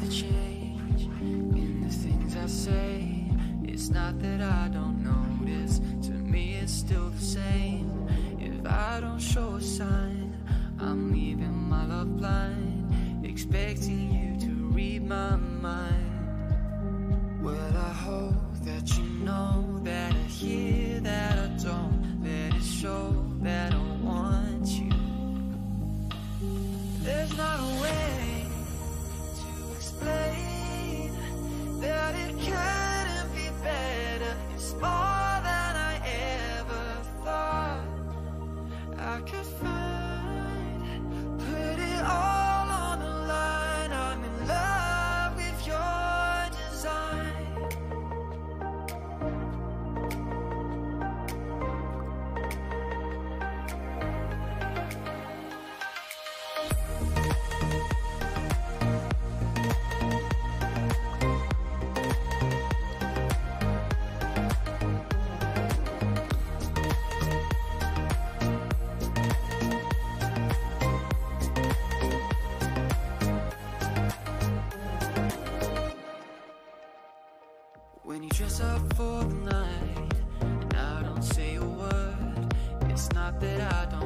the change in the things I say. It's not that I don't notice, to me it's still the same. If I don't show a sign, I'm leaving my love blind. When you dress up for the night and I don't say a word, it's not that I don't.